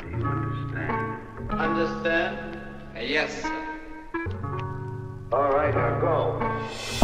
Do you understand? Understand? Yes, sir. All right, now go.